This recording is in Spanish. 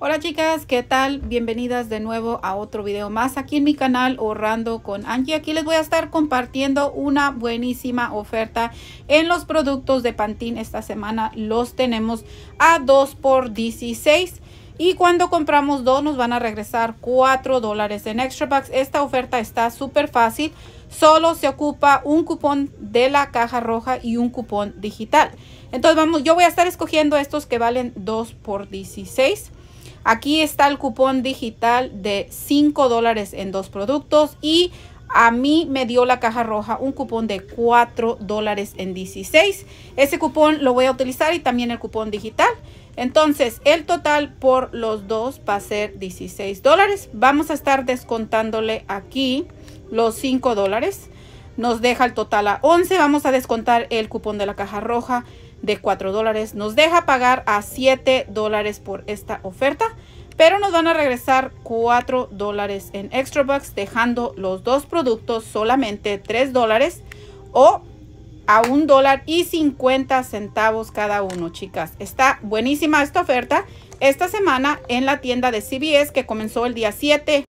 Hola chicas, ¿qué tal? Bienvenidas de nuevo a otro video más aquí en mi canal Ahorrando con Angie. Aquí les voy a estar compartiendo una buenísima oferta en los productos de Pantene esta semana. Los tenemos a 2 por 16 y cuando compramos dos nos van a regresar 4 dólares en extra bucks. Esta oferta está súper fácil. Solo se ocupa un cupón de la caja roja y un cupón digital. Entonces vamos, yo voy a estar escogiendo estos que valen 2 por 16. Aquí está el cupón digital de 5 dólares en dos productos y a mí me dio la caja roja un cupón de 4 dólares en 16. Ese cupón lo voy a utilizar y también el cupón digital. Entonces, el total por los dos va a ser 16 dólares. Vamos a estar descontándole aquí los 5 dólares. Nos deja el total a 11. Vamos a descontar el cupón de la caja roja de 4 dólares. Nos deja pagar a 7 dólares por esta oferta. Pero nos van a regresar 4 dólares en extra bucks. Dejando los dos productos solamente 3 dólares. O a un dólar y 50 centavos cada uno, chicas. Está buenísima esta oferta esta semana en la tienda de CBS que comenzó el día 7